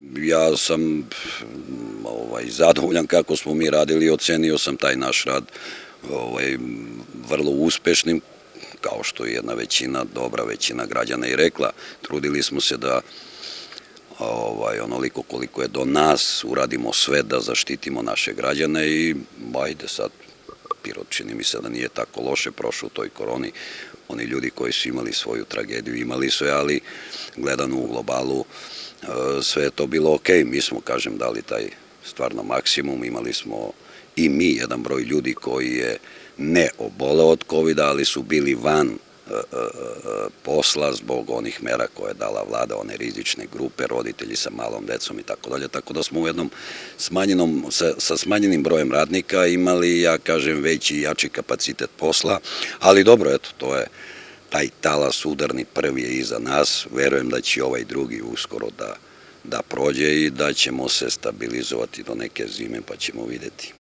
Ja sam ovaj, zadovoljan kako smo mi radili ocenio sam taj naš rad ovaj, vrlo uspešnim, kao što je jedna većina, dobra većina građana i rekla. Trudili smo se da ovaj, onoliko koliko je do nas, uradimo sve da zaštitimo naše građane i ajde sad, Pirot čini mi se da nije tako loše prošao u toj koroni. Oni ljudi koji su imali svoju tragediju imali su je, ali gledano u globalu sve je to bilo ok. Mi smo, kažem, dali taj stvarno maksimum. Imali smo i mi jedan broj ljudi koji je ne oboleo od covid ali su bili van posla zbog onih mera koje je dala vlada, one rizične grupe, roditelji sa malom decom i tako dalje, tako da smo u jednom smanjenom, sa, sa smanjenim brojem radnika imali, ja kažem, veći i jači kapacitet posla, ali dobro, eto, to je taj talas udarni prvi je iza nas, verujem da će ovaj drugi uskoro da, da prođe i da ćemo se stabilizovati do neke zime pa ćemo videti.